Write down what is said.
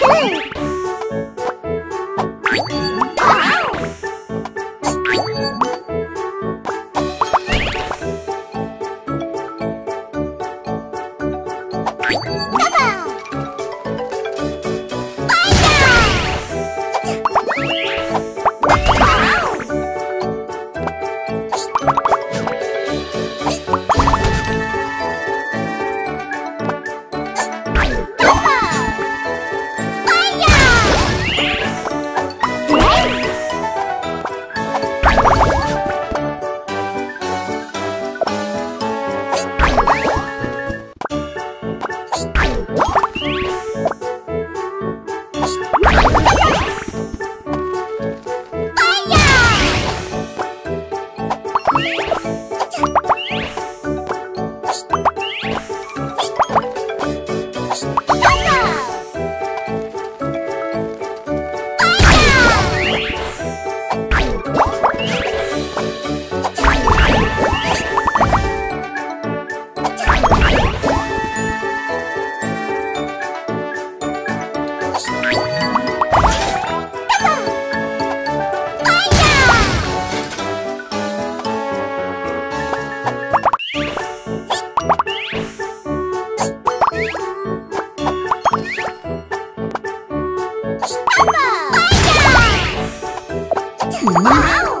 Hey! Wow!